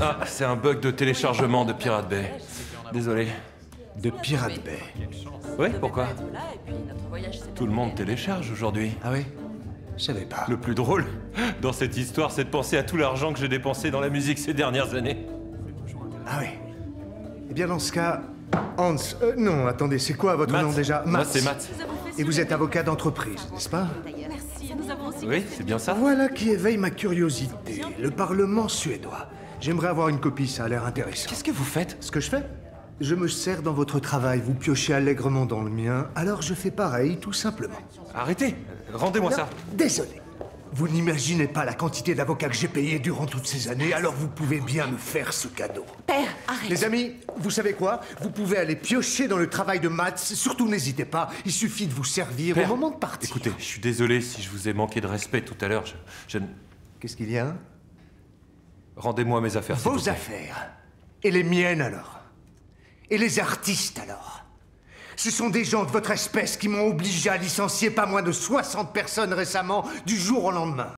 Ah, c'est un bug de téléchargement de Pirate Bay. Désolé. De Pirate Bay. Oui, pourquoi Tout le monde télécharge aujourd'hui. Ah oui? Je savais pas. Le plus drôle dans cette histoire, c'est de penser à tout l'argent que j'ai dépensé dans la musique ces dernières années. Ah oui. Eh bien, dans ce cas, Hans. euh, non, attendez, c'est quoi votre Matt. nom déjà? Moi, Matt. c'est Matt. Et vous êtes avocat d'entreprise, n'est-ce pas? Oui, c'est bien ça Voilà qui éveille ma curiosité. Le Parlement suédois. J'aimerais avoir une copie, ça a l'air intéressant. Qu'est-ce que vous faites? Ce que je fais? Je me sers dans votre travail, vous piochez allègrement dans le mien, alors je fais pareil, tout simplement. Arrêtez Rendez-moi ça. Désolé. Vous n'imaginez pas la quantité d'avocats que j'ai payé durant toutes ces années, alors vous pouvez bien me faire ce cadeau. Père, arrête. Les amis, vous savez quoi? Vous pouvez aller piocher dans le travail de maths, surtout n'hésitez pas, il suffit de vous servir Père, au moment de partir. Écoutez, je suis désolé si je vous ai manqué de respect tout à l'heure. Je, Qu'est-ce qu'il y a? Rendez-moi mes affaires. Vos affaires. Et les miennes alors Et les artistes alors Ce sont des gens de votre espèce qui m'ont obligé à licencier pas moins de 60 personnes récemment, du jour au lendemain.